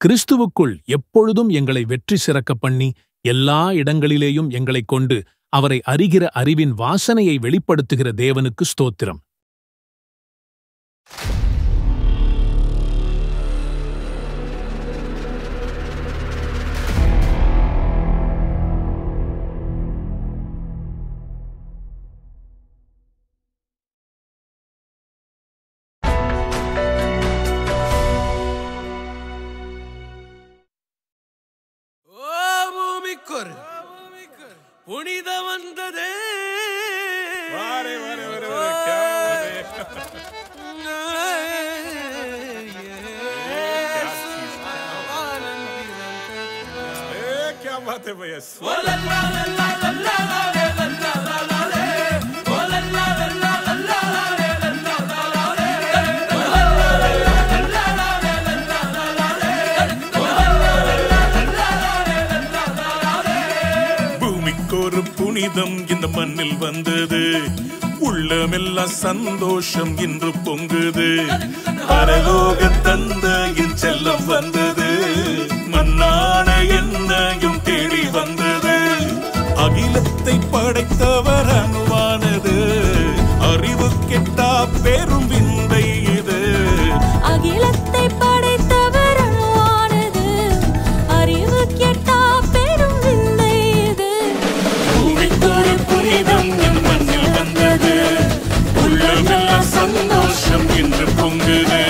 கிறிஸ்துவுக்குள் எப்பொழுதும் எங்களை வெற்றி சிறக்கப் பண்ணி எல்லா இடங்களிலேயும் எங்களைக் கொண்டு அவரை அறிகிற அறிவின் வாசனையை வெளிப்படுத்துகிற தேவனுக்கு ஸ்தோத்திரம். புனித வந்ததே வாரே, வாரே, வாரே, வாரே, क्या बात है। ए, क्या बात है भैया புனிதம் இந்த மண்ணில் வந்தது. உள்ளமெல்லாம் சந்தோஷம் இன்று பொங்குது. பரலோக தந்த என் செல்லம் வந்தது. மண்ணான என்ன பொங்குது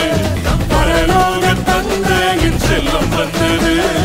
பரலோக தந்தையின் செல்லம் வந்தது.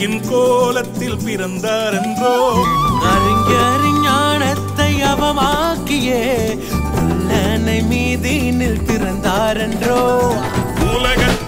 ஏழையின் கோலத்தில் பிறந்தார் என்றோ அறிஞானத்தை அவமாக்கியே உள்ளனை மீதினில் பிறந்தாரென்றோ? உலகத்தின் பாவத்தை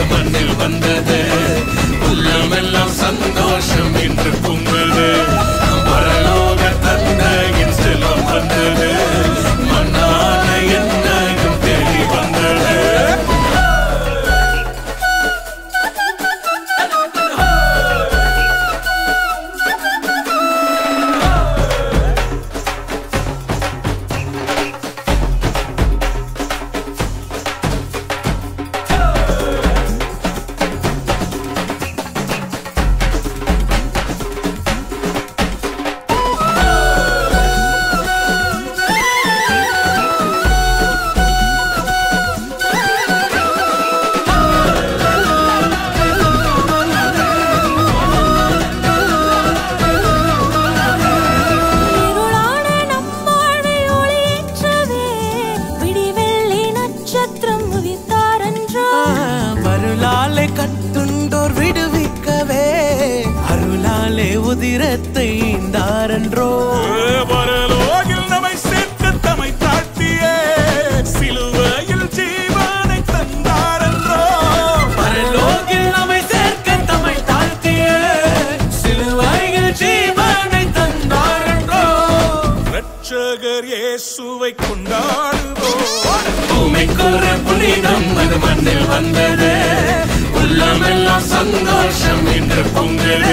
இந்த மண்ணில் வந்தது. உள்ளமெல்லாம் சந்தோஷம் என்று பொங்குது. உதிரத்தை ஈந்தாரென்றோ பரலோகில் நம்மை சேர்த்து தமை தாழ்த்தியே. சிலுவையில் ஜீவனை தந்தார் என்றோ பரலோகில் நம்மை சேர்க்க தம்மை தாழ்த்திய. சிலுவையில் ஜீவனை தந்தாரென்றோ? ரட்சகர் இயேசுவை கொண்டாடுவோம். பூமிக்குற புனிதம் அது மண்ணில் வந்தது. உள்ளமெல்லாம் சந்தோஷம் என்று பொங்குது.